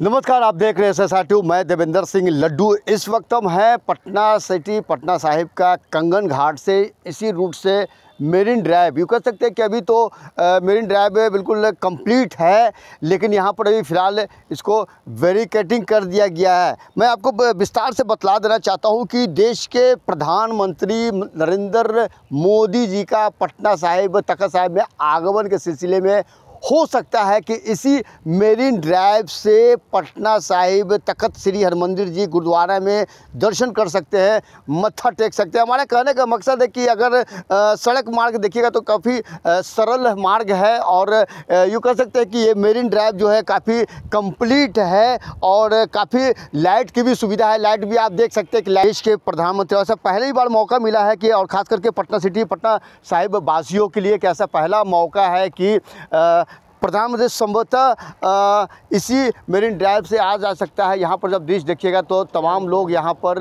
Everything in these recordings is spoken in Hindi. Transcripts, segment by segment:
नमस्कार, आप देख रहे हैं ट्यूब मैं देवेंद्र सिंह लड्डू। इस वक्त हम हैं पटना सिटी, पटना साहिब का कंगन घाट से, इसी रूट से मेरिन ड्राइव। यू कह सकते हैं कि अभी तो मेरिन ड्राइव बिल्कुल कंप्लीट है, लेकिन यहाँ पर अभी फ़िलहाल इसको वेरिकेटिंग कर दिया गया है। मैं आपको विस्तार से बतला देना चाहता हूँ कि देश के प्रधानमंत्री नरेंद्र मोदी जी का पटना साहिब, तखत साहिब में आगमन के सिलसिले में हो सकता है कि इसी मेरीन ड्राइव से पटना साहिब तखत श्री हरमंदिर जी गुरुद्वारा में दर्शन कर सकते हैं मत्था टेक सकते हैं। हमारे कहने का मकसद है कि अगर सड़क मार्ग देखिएगा तो काफ़ी सरल मार्ग है और यूँ कह सकते हैं कि ये मेरीन ड्राइव जो है काफ़ी कंप्लीट है और काफ़ी लाइट की भी सुविधा है। लाइट भी आप देख सकते हैं कि देश के प्रधानमंत्री और ऐसा पहली बार मौका मिला है कि और ख़ास करके पटना सिटी पटना साहिब वासियों के लिए कैसा पहला मौका है कि आ, प्रधानमंत्री संभवतः इसी मेरीन ड्राइव से आ जा सकता है। यहाँ पर जब दृश्य देखिएगा तो तमाम लोग यहाँ पर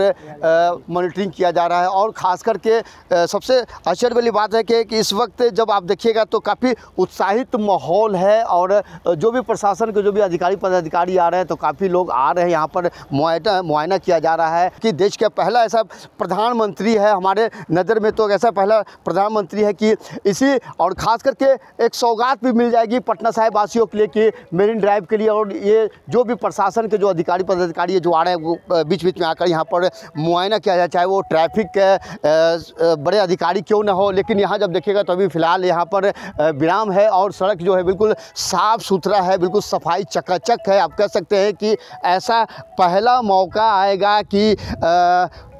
मॉनिटरिंग किया जा रहा है। और ख़ास करके सबसे आश्चर्य वाली बात है कि, इस वक्त जब आप देखिएगा तो काफ़ी उत्साहित माहौल है और जो भी प्रशासन के जो भी अधिकारी पदाधिकारी आ रहे हैं तो काफ़ी लोग आ रहे हैं। यहाँ पर मुआयना किया जा रहा है कि देश का पहला ऐसा प्रधानमंत्री है। हमारे नज़र में तो ऐसा पहला प्रधानमंत्री है कि इसी और ख़ास करके एक सौगात भी मिल जाएगी पटना पटना साहिब वासियों के लिए कि मेरीन ड्राइव के लिए और ये जो भी प्रशासन के जो अधिकारी, पदाधिकारी जो आ रहे हैं, वो बीच बीच में आकर यहाँ पर मुआयना किया जाए, चाहे वो ट्रैफ़िक के बड़े अधिकारी क्यों ना हो, लेकिन यहाँ जब देखिएगा तो अभी फ़िलहाल यहाँ पर विराम है और सड़क जो है बिल्कुल साफ़ सुथरा है, बिल्कुल सफ़ाई चकाचक है। आप कह सकते हैं कि ऐसा पहला मौका आएगा कि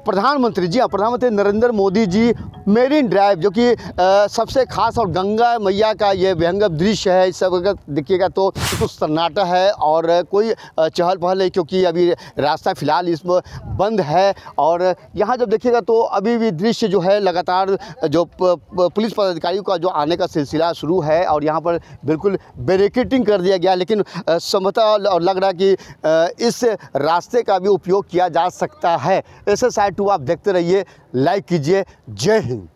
प्रधानमंत्री जी हाँ प्रधानमंत्री नरेंद्र मोदी जी मेरीन ड्राइव जो कि सबसे खास और गंगा मैया का ये व्यंगम दृश्य है, इस सब अगर देखिएगा तो कुछ सन्नाटा है और कोई चहल पहल है क्योंकि अभी रास्ता फ़िलहाल इस बंद है और यहाँ जब देखिएगा तो अभी भी दृश्य जो है लगातार, जो पुलिस पदाधिकारियों का जो आने का सिलसिला शुरू है और यहाँ पर बिल्कुल बैरिकेटिंग कर दिया गया, लेकिन संभवतः लग रहा कि इस रास्ते का भी उपयोग किया जा सकता है। ऐसे टू आप देखते रहिए लाइक कीजिए जय हिंद।